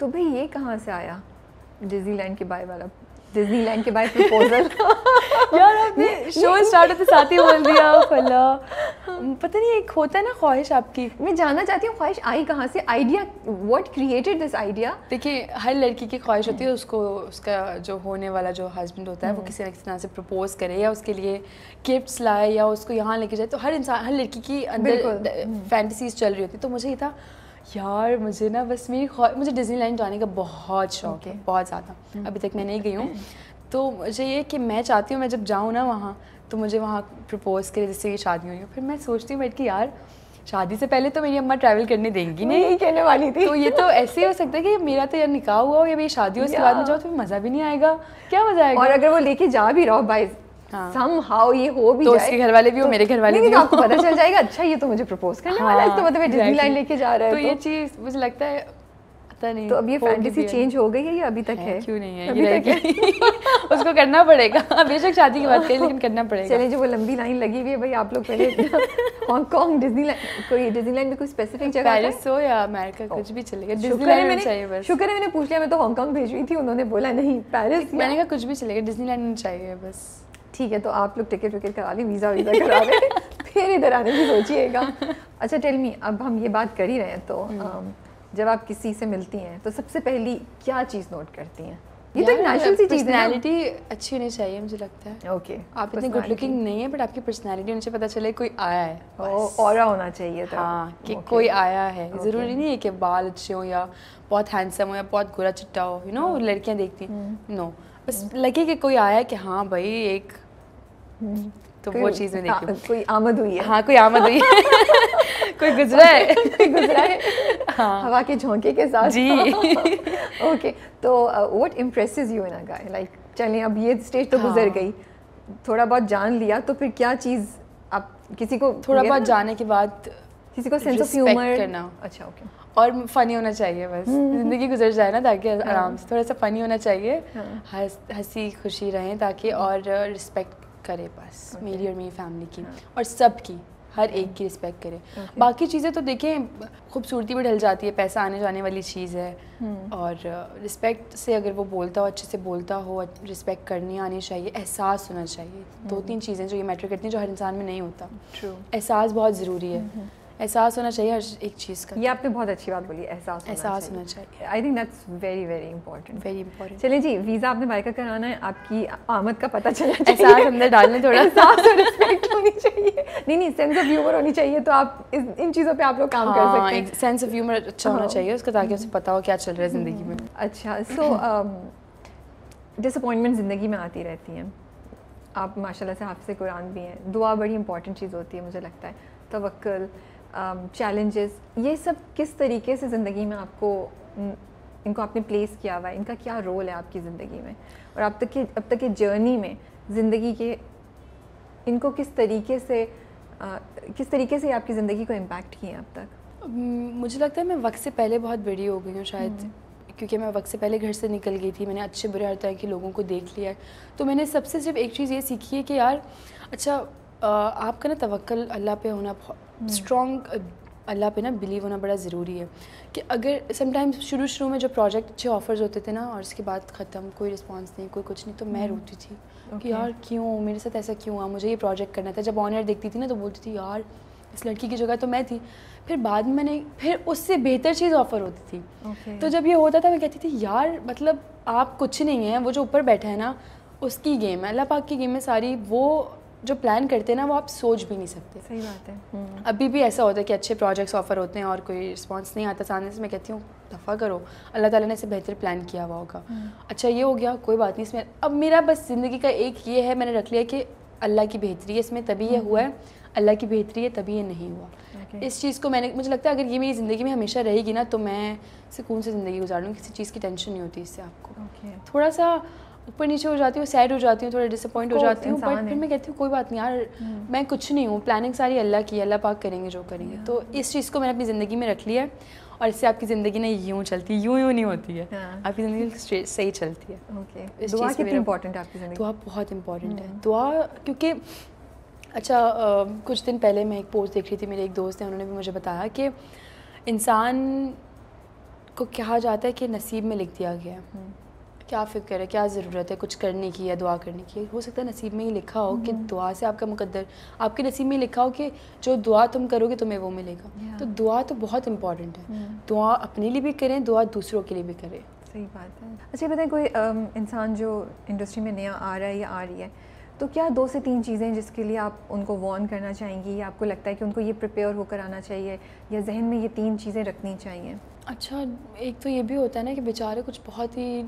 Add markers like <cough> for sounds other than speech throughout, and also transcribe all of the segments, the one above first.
तो भाई ये कहाँ से आया? डिज्नीलैंड के बाय वाला डिज्नीलैंड के बाय प्रपोजल यार आपने <laughs> शो स्टार्ट होते साथ ही बोल दिया फला। पता नहीं एक होता है ना ख्वाहिश आपकी। मैं जानना चाहती हूँ ख्वाहिश आई कहाँ से? Idea what created this idea देखिए हर लड़की की ख्वाहिश होती है उसको उसका जो होने वाला जो हस्बैंड होता है वो किसी न किसी तरह से प्रपोज करे या उसके लिए गिफ्ट्स लाए या उसको यहाँ लेके जाए। तो हर इंसान हर लड़की की अंदर फैंटसीज चल रही होती तो मुझे ये था यार मुझे ना बस मेरी मुझे डिज्नीलैंड जाने का बहुत शौक है बहुत ज़्यादा। अभी तक मैं नहीं गई हूँ। <laughs> तो मुझे ये कि मैं चाहती हूँ मैं जब जाऊँ ना वहाँ तो मुझे वहाँ प्रपोज़ करे जिससे ये शादी हुई फिर मैं सोचती हूँ बैठ कि यार शादी से पहले तो मेरी अम्मा ट्रैवल करने देंगी नहीं यही कहने वाली थी। तो ये तो ऐसे ही हो सकता है कि मेरा तो यार निकाह हुआ हो या मेरी शादी हो उसके बाद में जाओ तो मज़ा भी नहीं आएगा। क्या मज़ा आएगा? और अगर वो लेके जा भी रहो भाई सम हाउ ये हो भी तो उसके घर वाले भी हो तो, मेरे घर वाले भी आपको पता चल जाएगा अच्छा ये तो मुझे प्रपोज करने वाला है तो मतलब डिज्नीलैंड लेके जा रहा है तो ये तो। चीज़ मुझे लगता है पता नहीं तो अब ये फैंटेसी चेंज हो गई है या अभी तक है क्यों नहीं है अभी तक है। <laughs> उसको करना पड़ेगा। बेशक शादी की बात करें लेकिन करना पड़ेगा। चलिए जो वो लंबी लाइन लगी हुई है भाई आप लोग पहले हांगकांग डिज्नीलैंड कोई डिज्नीलैंड में कोई स्पेसिफिक जगह पेरिस हो या अमेरिका कुछ भी चलेगा डिज्नीलैंड में चाहिए बस। शुक्र है मैंने पूछ लिया मैं तो हांगकांग भेज रही थी उन्होंने बोला नहीं पेरिस मैंने कहा कुछ भी चलेगा डिज्नीलैंड में चाहिए बस। ठीक है तो आप लोग टिकट विकेट करा ली वीज़ा वीज़ा करा लें <laughs> फिर इधर आने की सोचिएगा अच्छा टेल मी अब हम ये बात कर ही रहे हैं तो हम्म। जब आप किसी से मिलती हैं तो सबसे पहली क्या चीज़ नोट करती हैं ये तो नेचुरल सी चीज़ पर्सनालिटी अच्छी होनी चाहिए मुझे लगता है ओके okay, आप इतने गुड लुकिंग नहीं है बट आपकी पर्सनालिटी होने से पता चले कोई आया है और होना चाहिए था हाँ कि okay. कोई आया है okay. ज़रूरी नहीं है कि बाल अच्छे हो या बहुत हैंडसम हो या बहुत गोरा चिट्टा हो यू नो लड़कियाँ देखती हैं नो हम्म। बस लगे कि कोई आया कि हाँ भाई एक। तो वो चीज़ में देखी कोई आमद हुई है। हाँ कोई आमद हुई है। <laughs> कोई गुजरा है। कोई गुजरा है। हाँ। हवा के झोंके के साथ। जी। <laughs> ओके तो what impresses you in a guy like चलें अब ये स्टेज तो गुजर हाँ। गई। थोड़ा बहुत जान लिया तो फिर क्या चीज़ आप किसी को थोड़ा बहुत जाने के बाद किसी को सेंस ऑफ़ ह्यूमर करना। अच्छा ओके और फनी होना चाहिए बस। हम्म। ज़िंदगी गुजर जाए ना ताकि हाँ। आराम से। थोड़ा सा फनी होना चाहिए। हाँ। हँसी खुशी रहें ताकि और रिस्पेक्ट करे बस okay. मेरी और मेरी फैमिली की हाँ. और सब की हर एक की रिस्पेक्ट करे okay. बाकी चीज़ें तो देखें खूबसूरती भी ढल जाती है पैसा आने जाने वाली चीज़ है hmm. और रिस्पेक्ट से अगर वो बोलता हो अच्छे से बोलता हो रिस्पेक्ट करनी आनी चाहिए एहसास होना चाहिए hmm. दो तीन चीज़ें जो ये मैटर करती हैं जो हर इंसान में नहीं होता एहसास बहुत ज़रूरी है hmm. एहसास होना चाहिए हर एक चीज़ का। ये आपने बहुत अच्छी बात बोली एहसास एहसास होना चाहिए। I think that's very very important very important चलिए जी वीज़ा आपने बाइक कराना है आपकी आमद का पता चला एहसास अंदर डालने थोड़ा। एहसास और रिस्पेक्ट होनी चाहिए। नहीं नहीं सेंस ऑफ़ ह्यूमर होनी चाहिए तो आप इन चीज़ों पे आप लोग काम कर हाँ, सकते हैं। सेंस ऑफ़ ह्यूमर अच्छा होना हाँ। चाहिए उसका ताकि उसे पता हो क्या चल रहा है ज़िंदगी में। अच्छा सो डिसअपॉइंटमेंट ज़िंदगी में आती रहती हैं। आप माशाल्लाह से हाफ़ से कुरान भी हैं। दुआ बड़ी इंपॉर्टेंट चीज़ होती है मुझे लगता है। तवक्ल चैलेंजेस um, ये सब किस तरीके से ज़िंदगी में आपको इनको आपने प्लेस किया हुआ है? इनका क्या रोल है आपकी ज़िंदगी में? और अब तक की अब तक की जर्नी में ज़िंदगी के इनको किस तरीके से आ, किस तरीके से आपकी ज़िंदगी को इम्पैक्ट किए अब तक? मुझे लगता है मैं वक्त से पहले बहुत बड़ी हो गई हूँ शायद हम्म। क्योंकि मैं वक्त से पहले घर से निकल गई थी मैंने अच्छे बुरे हर तरह के लोगों को देख लिया है। तो मैंने सबसे सिर्फ़ एक चीज़ ये सीखी है कि यार अच्छा आपका ना तवक्ल अल्लाह पे होना स्ट्रॉन्ग hmm. अल्लाह पे ना बिलीव होना बड़ा ज़रूरी है कि अगर समटाइम्स शुरू शुरू में जो प्रोजेक्ट अच्छे ऑफर्स होते थे ना और उसके बाद ख़त्म कोई रिस्पांस नहीं कोई कुछ नहीं तो मैं hmm. रोती थी okay. कि यार क्यों मेरे साथ ऐसा क्यों हुआ मुझे ये प्रोजेक्ट करना था जब ऑनर देखती थी ना तो बोलती थी यार इस लड़की की जगह तो मैं थी फिर बाद में मैंने फिर उससे बेहतर चीज़ ऑफ़र होती थी okay. तो जब ये होता था मैं कहती थी यार मतलब आप कुछ नहीं है वो जो ऊपर बैठा है ना उसकी गेम है अल्लाह पाक की गेम है सारी वो जो प्लान करते हैं ना वो आप सोच भी नहीं सकते। सही बात है। हम्म। अभी भी ऐसा होता है कि अच्छे प्रोजेक्ट्स ऑफ़र होते हैं और कोई रिस्पांस नहीं आता सामने से मैं कहती हूँ दफ़ा करो। अल्लाह ताला ने इसे बेहतर प्लान किया हुआ होगा। हम्म। अच्छा ये हो गया कोई बात नहीं इसमें। अब मेरा बस ज़िंदगी का एक ये है मैंने रख लिया कि अल्लाह की बेहतरी है इसमें तभी ये हुआ है। हम्म। अल्लाह की बेहतरी है तभी ये नहीं हुआ। इस चीज़ को मैंने मुझे लगता है अगर ये मेरी ज़िंदगी में हमेशा रहेगी ना तो मैं सुकून से ज़िंदगी गुजार लूँ किसी चीज़ की टेंशन नहीं होती इससे आपको। थोड़ा सा ऊपर नीचे हो जाती हूँ सैड हो जाती हूँ थोड़ा डिसअपॉइंट हो जाती हूँ बट फिर मैं कहती हूँ कोई बात नहीं यार हम्म। मैं कुछ नहीं हूँ प्लानिंग सारी अल्लाह की अल्लाह पाक करेंगे जो करेंगे। तो इस चीज़ को मैंने अपनी ज़िंदगी में रख लिया है और इससे आपकी ज़िंदगी ना यूँ चलती है यूँ यूँ नहीं होती है। हाँ। आपकी ज़िंदगी सही चलती है। ओके दुआ कितनी इंपॉर्टेंट है आपकी ज़िंदगी? दुआ बहुत इंपॉर्टेंट है। हम्म। दुआ क्योंकि अच्छा कुछ दिन पहले मैं एक पोस्ट देख रही थी मेरे एक दोस्त हैं उन्होंने भी मुझे बताया कि इंसान को कहा जाता है कि नसीब में लिख दिया गया है। हम्म, क्या फ़िक्र है क्या ज़रूरत है कुछ करने की या दुआ करने की? हो सकता है नसीब में ही लिखा हो कि दुआ से आपका मुकद्दर आपके नसीब में लिखा हो कि जो दुआ तुम करोगे तुम्हें वो मिलेगा। तो दुआ तो बहुत इंपॉर्टेंट है। हम्म। दुआ अपने लिए भी करें दुआ दूसरों के लिए भी करें। सही बात है। अच्छा ये बताएँ कोई इंसान जो इंडस्ट्री में नया आ रहा है या आ रही है तो क्या दो से तीन चीज़ें जिसके लिए आप उनको वार्न करना चाहेंगी या आपको लगता है कि उनको ये प्रिपेयर होकर आना चाहिए या जहन में ये तीन चीज़ें रखनी चाहिए? अच्छा एक तो ये भी होता है ना कि बेचारे कुछ बहुत ही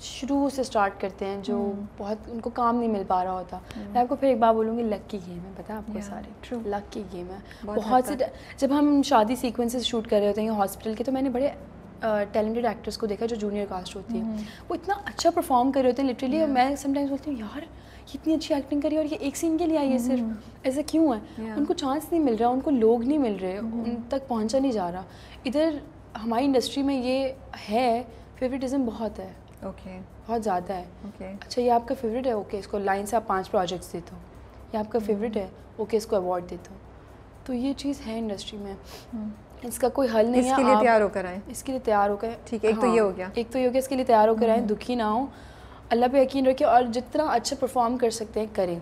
शुरू से स्टार्ट करते हैं जो हम्म। बहुत उनको काम नहीं मिल पा रहा होता मैं आपको फिर एक बार बोलूँगी लक की गेम है पता है आपको सारे true. लक की गेम है बहुत से जब हम शादी सीक्वेंसेस शूट कर रहे होते हैं हॉस्पिटल के तो मैंने बड़े टैलेंटेड uh, एक्टर्स को देखा जो जूनियर कास्ट होती है हम्म। वो इतना अच्छा परफॉर्म कर रहे होते हैं लिटरली Yeah. मैं समटाइम्स बोलती हूँ यार ये इतनी अच्छी एक्टिंग करी और ये एक सीन के लिए आई है सिर्फ़ ऐसा क्यों है हम्म। Yeah. उनको चांस नहीं मिल रहा उनको लोग नहीं मिल रहे उन तक पहुँचा नहीं जा रहा इधर हमारी इंडस्ट्री में ये है फेवरेटिज्म बहुत है। Okay okay. बहुत ज़्यादा है। Okay okay. अच्छा ये आपका फेवरेट है? ओके okay, इसको लाइन से आप पाँच प्रोजेक्ट्स देते हो। ये आपका फेवरेट है? ओके इसको अवार्ड देते हो। तो ये चीज़ है इंडस्ट्री में। इसका कोई हल नहीं है। इसके लिए तैयार होकर आए। इसके लिए तैयार होकर ठीक है, एक तो ये हो गया। एक तो ये हो गया इसके लिए तैयार होकर आए। दुखी ना हो। अल्लाह पे यकीन रखें और जितना अच्छा परफॉर्म कर सकते हैं करें।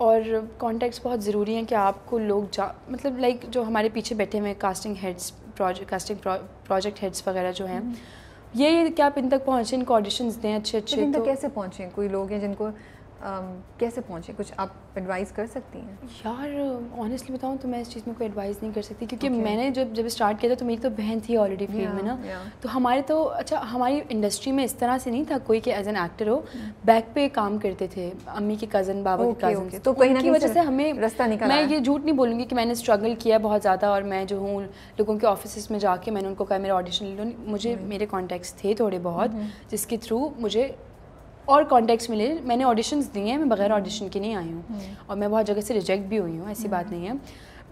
और कॉन्टेक्ट्स बहुत ज़रूरी हैं कि आपको लोग जा मतलब लाइक जो हमारे पीछे बैठे हुए casting heads project casting project heads वगैरह जो हैं। ये क्या कि आप इन तक पहुँचे इनको ऑडिशन दें अच्छे अच्छे तो तो? कैसे पहुँचे? कोई लोग हैं जिनको कैसे पहुँचे? कुछ आप एडवाइस कर सकती हैं? यार ऑनेस्टली बताऊँ तो मैं इस चीज़ में कोई एडवाइस नहीं कर सकती क्योंकि Okay. मैंने जब जब स्टार्ट किया था तो मेरी तो बहन थी ऑलरेडी फ़ील्ड yeah, में ना। Yeah. तो हमारे तो अच्छा हमारी इंडस्ट्री में इस तरह से नहीं था कोई कि एज एन एक्टर हो बैक पे काम करते थे अम्मी के कज़न बाबा Okay, के okay. कज़न तो कहीं ना कहीं वजह से से हमें रास्ता निकल। मैं ये झूठ नहीं बोलूँगी कि मैंने स्ट्रगल किया बहुत ज़्यादा और मैं जो हूँ लोगों के ऑफ़िस में जाके मैंने उनको कहा मेरा ऑडिशन ले लो। मुझे मेरे कॉन्टैक्ट्स थे थोड़े बहुत जिसके थ्रू मुझे और कॉन्टैक्ट्स मिले मैंने ऑडिशंस दिए हैं मैं बगैर ऑडिशन के नहीं आई हूँ। और मैं बहुत जगह से रिजेक्ट भी हुई हूँ ऐसी बात नहीं है।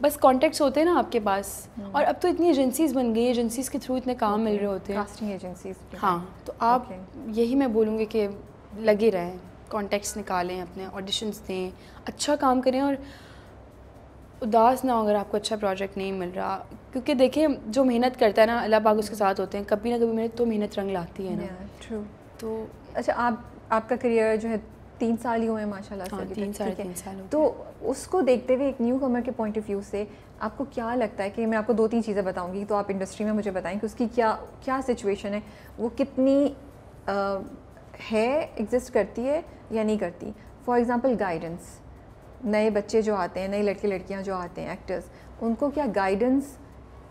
बस कॉन्टैक्ट्स होते हैं ना आपके पास। और अब तो इतनी एजेंसीज बन गई एजेंसीज के थ्रू इतने काम मिल रहे होते हैं। कास्टिंग एजेंसीज हाँ तो आप यही मैं बोलूँगी कि लगे रहें कॉन्टैक्ट्स निकालें अपने ऑडिशंस दें अच्छा काम करें और उदास ना हो अगर आपको अच्छा प्रोजेक्ट नहीं मिल रहा। क्योंकि देखें जो मेहनत करता है ना अल्लाह पाक उसके साथ होते हैं। कभी ना कभी मेहनत तो मेहनत रंग लाती है ना। ट्रू तो अच्छा आप आपका करियर जो है तीन साल ही हुए हैं माशाल्लाह से हाँ, तीन है? तीन साल तो उसको देखते हुए एक न्यू कमर के पॉइंट ऑफ़ व्यू से आपको क्या लगता है कि मैं आपको दो तीन चीज़ें बताऊँगी तो आप इंडस्ट्री में मुझे बताएँ कि उसकी क्या क्या सिचुएशन है वो कितनी अ, है एग्जिस्ट करती है या नहीं करती फॉर एग्ज़ाम्पल गाइडेंस नए बच्चे जो आते हैं नए लड़के लड़कियाँ जो आते हैं एक्टर्स उनको क्या गाइडेंस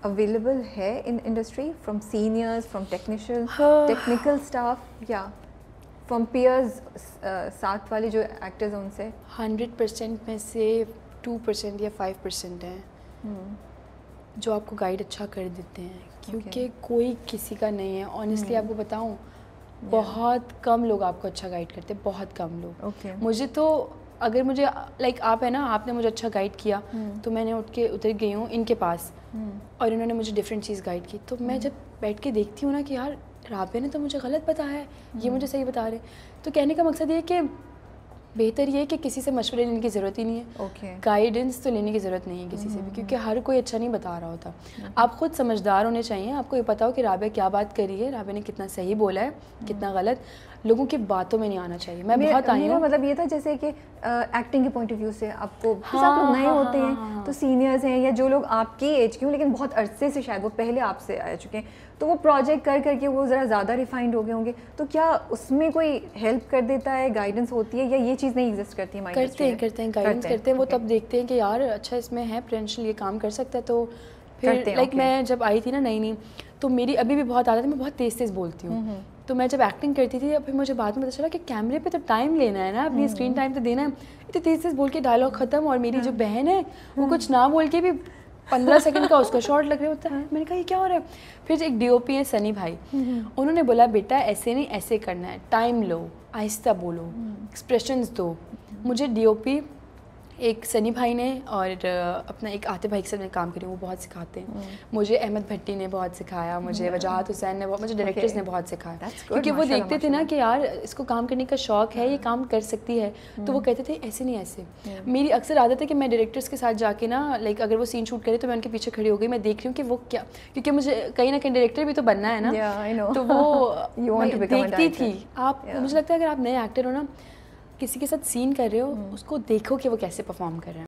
अवेलेबल है in industry from seniors from technician. Technical staff या फ्रॉम पियर्स साथ वाले जो एक्टर्स हैं उनसे? हंड्रेड परसेंट में से टू परसेंट या फाइव परसेंट हैं। हम्म, जो आपको गाइड अच्छा कर देते हैं। क्योंकि okay. कोई किसी का नहीं है। ऑनेस्टली आपको बताऊँ बहुत कम लोग आपको अच्छा गाइड करते हैं। बहुत कम लोग। ओके मुझे तो अगर मुझे लाइक like, आप है ना आपने मुझे अच्छा गाइड किया हम्म। तो मैंने उठ के उतर गई हूँ इनके पास। हम्म, और इन्होंने मुझे डिफरेंट चीज़ गाइड की। तो मैं जब बैठ के देखती हूँ ना कि यार राबिया ने तो मुझे गलत बताया है ये मुझे सही बता रहे तो कहने का मकसद ये कि बेहतर ये है कि किसी से मशवरे लेने की ज़रूरत ही नहीं है। ओके गाइडेंस तो लेने की ज़रूरत नहीं है किसी से भी क्योंकि हर कोई अच्छा नहीं बता रहा होता। आप खुद समझदार होने चाहिए आपको ये पता हो कि राबिया क्या बात करी है राबे ने कितना सही बोला है कितना गलत। लोगों की बातों में नहीं आना चाहिए। मैं बहुत आई हूँ। मतलब ये था जैसे कि एक्टिंग के पॉइंट ऑफ़ व्यू से आपको हाँ, आप लोग नए हाँ, होते हाँ, हैं हाँ, हाँ। तो सीनियर्स हैं या जो लोग आपकी एज के हों लेकिन बहुत अरसे से शायद वो पहले आपसे आ चुके हैं तो वो प्रोजेक्ट कर करके वो ज़रा ज़्यादा रिफाइंड हो गए होंगे। तो क्या उसमें कोई हेल्प कर देता है गाइडेंस होती है या ये चीज़ नहीं एग्जिस्ट करती हमारी करते हैं करते हैं गाइडेंस करते हैं वो तब देखते हैं कि यार अच्छा इसमें है पोटेंशियल ये काम कर सकता है तो फिर लाइक मैं जब आई थी ना नई नई तो मेरी अभी भी बहुत आदत है मैं बहुत तेज़ तेज़ बोलती हम्म, हूँ तो मैं जब एक्टिंग करती थी फिर मुझे बाद में पता चला कि कैमरे पे तो टाइम लेना है ना अपनी स्क्रीन टाइम तो देना है। इतने तेज़ तेज़ बोल के डायलॉग ख़त्म और मेरी जो बहन है वो कुछ ना बोल के भी पंद्रह सेकंड का उसका शॉर्ट लग रहा होता है। मैंने कहा ये क्या हो रहा है? फिर एक डीओपी है सनी भाई। उन्होंने बोला बेटा ऐसे नहीं ऐसे करना है। टाइम लो आहिस्ता बोलो एक्सप्रेशंस दो। मुझे डीओपी एक सनी भाई ने और अपना एक आते भाई के साथ मैं काम करी वो बहुत सिखाते हैं। मुझे अहमद भट्टी ने बहुत सिखाया मुझे वजाहत हुसैन ने बहुत मुझे डायरेक्टर्स ने बहुत सिखाया। क्योंकि वो देखते थे ना कि यार इसको काम करने का शौक है ये काम कर सकती है तो वो हम्म। कहते थे ऐसे नहीं ऐसे। मेरी अक्सर आदत है कि मैं डायरेक्टर्स के साथ जाके ना लाइक अगर वो सीन शूट करे तो मैं उनके पीछे खड़ी हो गई मैं देख रही हूँ कि वो क्या क्योंकि मुझे कहीं ना कहीं डायरेक्टर भी तो बनना है ना. तो वो <laughs> देखती थी। आप मुझे लगता है अगर आप नए एक्टर हो ना किसी के साथ सीन कर रहे हो हम्म। उसको देखो कि वो कैसे परफॉर्म कर रहे हैं